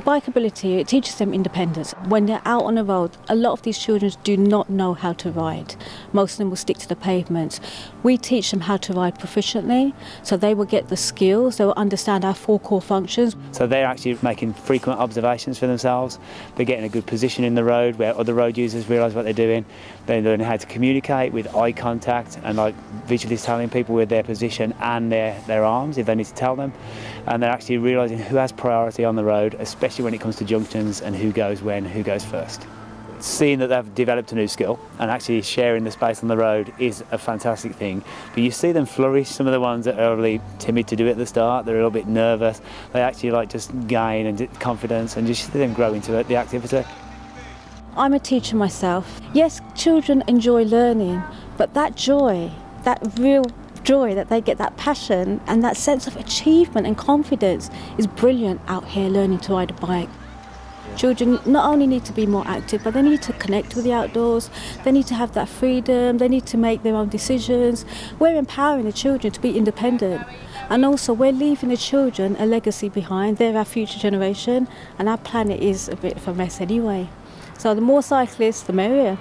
Bikeability, it teaches them independence. When they're out on the road, a lot of these children do not know how to ride. Most of them will stick to the pavements. We teach them how to ride proficiently, so they will get the skills, they will understand our four core functions. So they're actually making frequent observations for themselves. They're getting a good position in the road where other road users realise what they're doing. They're learning how to communicate with eye contact and like visually telling people with their position and their, their arms if they need to tell them. And they're actually realising who has priority on the road, especially when it comes to junctions and who goes when, who goes first. Seeing that they've developed a new skill and actually sharing the space on the road is a fantastic thing. But you see them flourish. Some of the ones that are really timid to do it at the start, they're a little bit nervous. They actually like just gain and confidence and just see them grow into the activity. I'm a teacher myself. Yes, children enjoy learning, but that joy, that real joy that they get, that passion and that sense of achievement and confidence is brilliant out here learning to ride a bike. Children not only need to be more active, but they need to connect with the outdoors, they need to have that freedom, they need to make their own decisions. We're empowering the children to be independent. And also, we're leaving the children a legacy behind. They're our future generation, and our planet is a bit of a mess anyway. So, the more cyclists, the merrier.